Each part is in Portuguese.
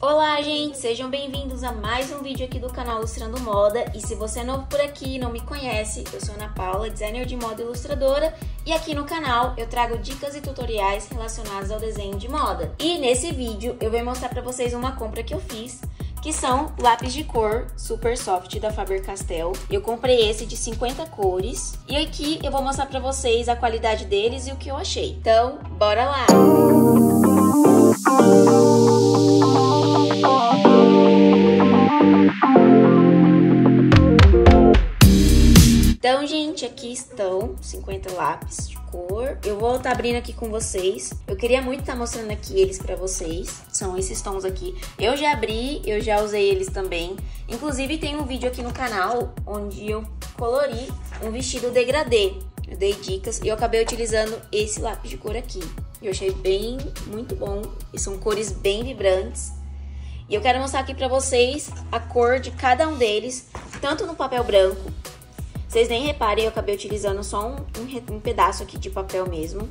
Olá, gente! Sejam bem-vindos a mais um vídeo aqui do canal Ilustrando Moda. E se você é novo por aqui e não me conhece, eu sou Ana Paula, designer de moda e ilustradora. E aqui no canal eu trago dicas e tutoriais relacionados ao desenho de moda. E nesse vídeo eu vou mostrar para vocês uma compra que eu fiz que são lápis de cor Super Soft da Faber-Castell. Eu comprei esse de 50 cores e aqui eu vou mostrar para vocês a qualidade deles e o que eu achei. Então, bora lá! Então, gente, aqui estão 50 lápis de cor. Eu vou estar tá abrindo aqui com vocês. Eu queria muito estar tá mostrando aqui eles pra vocês. São esses tons aqui. Eu já abri, eu já usei eles também. Inclusive, tem um vídeo aqui no canal onde eu colori um vestido degradê. Eu dei dicas e eu acabei utilizando esse lápis de cor aqui. Eu achei bem, muito bom. E são cores bem vibrantes. E eu quero mostrar aqui pra vocês a cor de cada um deles, tanto no papel branco vocês nem reparem, eu acabei utilizando só um, um, um pedaço aqui de papel mesmo.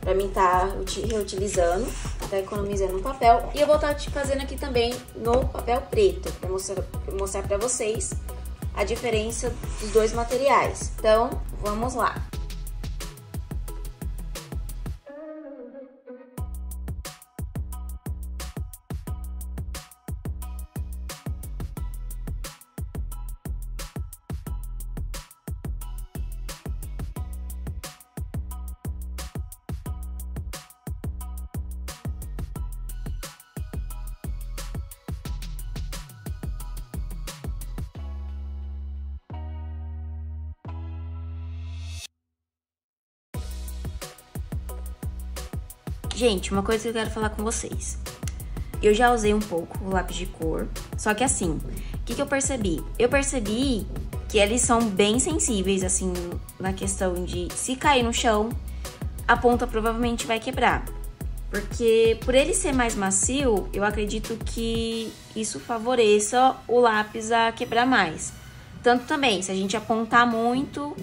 Pra mim tá reutilizando, tá economizando um papel. E eu vou estar tá fazendo aqui também no papel preto, pra mostrar, pra mostrar pra vocês a diferença dos dois materiais. Então, vamos lá. Gente, uma coisa que eu quero falar com vocês. Eu já usei um pouco o lápis de cor, só que assim, o que, que eu percebi? Eu percebi que eles são bem sensíveis, assim, na questão de se cair no chão, a ponta provavelmente vai quebrar. Porque por ele ser mais macio, eu acredito que isso favoreça o lápis a quebrar mais. Tanto também, se a gente apontar muito,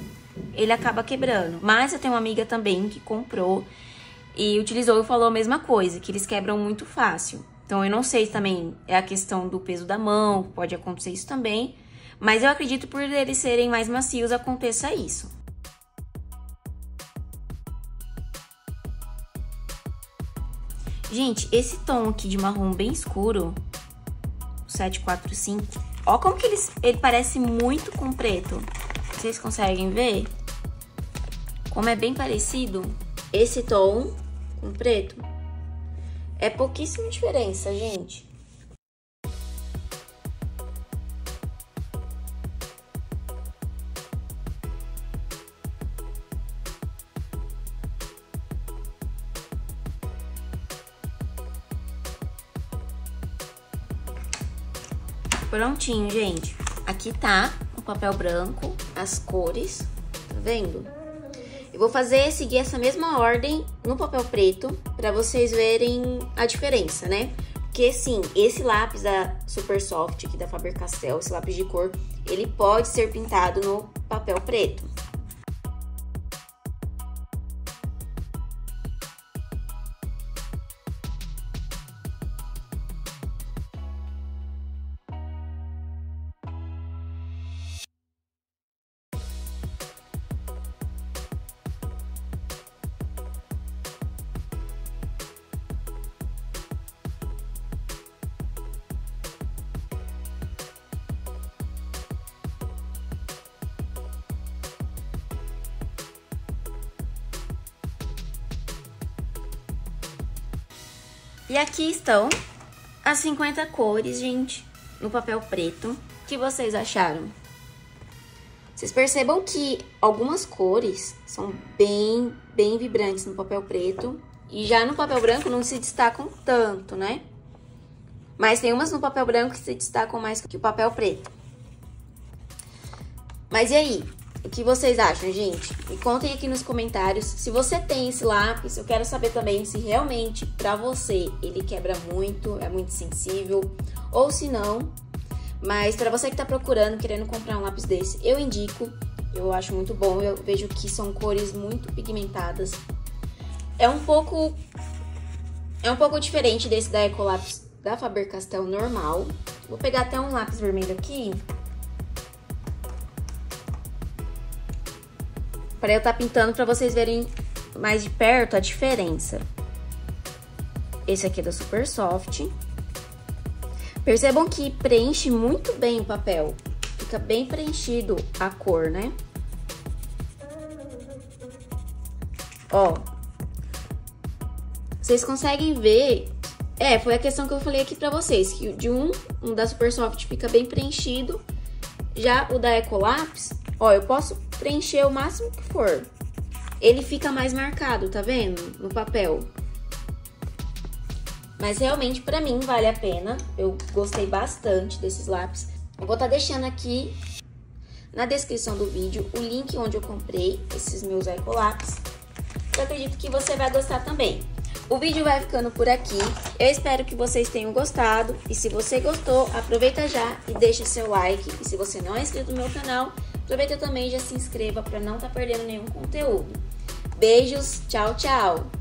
ele acaba quebrando. Mas eu tenho uma amiga também que comprou e utilizou e falou a mesma coisa, que eles quebram muito fácil. Então eu não sei se também é a questão do peso da mão, pode acontecer isso também, mas eu acredito por eles serem mais macios aconteça isso. Gente, esse tom aqui de marrom bem escuro, o 745, ó como que ele, ele parece muito com preto. Vocês conseguem ver? Como é bem parecido. Esse tom com preto. É pouquíssima diferença, gente. Prontinho, gente. Aqui tá o papel branco, as cores, tá vendo? Eu vou fazer seguir essa mesma ordem no papel preto para vocês verem a diferença, né? Porque sim, esse lápis da Super Soft aqui da Faber-Castell, esse lápis de cor, ele pode ser pintado no papel preto. E aqui estão as 50 cores, gente, no papel preto. O que vocês acharam? Vocês percebam que algumas cores são bem, bem vibrantes no papel preto. E já no papel branco não se destacam tanto, né? Mas tem umas no papel branco que se destacam mais que o papel preto. Mas e aí? O que vocês acham, gente? Me contem aqui nos comentários. Se você tem esse lápis, eu quero saber também se realmente pra você ele quebra muito, é muito sensível, ou se não. Mas para você que tá procurando, querendo comprar um lápis desse, eu indico. Eu acho muito bom, eu vejo que são cores muito pigmentadas. É um pouco é um pouco diferente desse da Ecolapse da Faber-Castell normal. Vou pegar até um lápis vermelho aqui. Para eu estar tá pintando para vocês verem mais de perto a diferença. Esse aqui é da Super Soft. Percebam que preenche muito bem o papel. Fica bem preenchido a cor, né? Ó. Vocês conseguem ver... É, foi a questão que eu falei aqui pra vocês. Que de um, um da Super Soft fica bem preenchido. Já o da Ecolapse, ó, eu posso preencher o máximo que for. Ele fica mais marcado, tá vendo? No papel. Mas realmente, pra mim, vale a pena. Eu gostei bastante desses lápis. Eu vou estar tá deixando aqui na descrição do vídeo o link onde eu comprei esses meus ecolápis. Eu acredito que você vai gostar também. O vídeo vai ficando por aqui. Eu espero que vocês tenham gostado. E se você gostou, aproveita já e deixa seu like. E se você não é inscrito no meu canal, aproveita também e já se inscreva para não estar tá perdendo nenhum conteúdo. Beijos, tchau, tchau!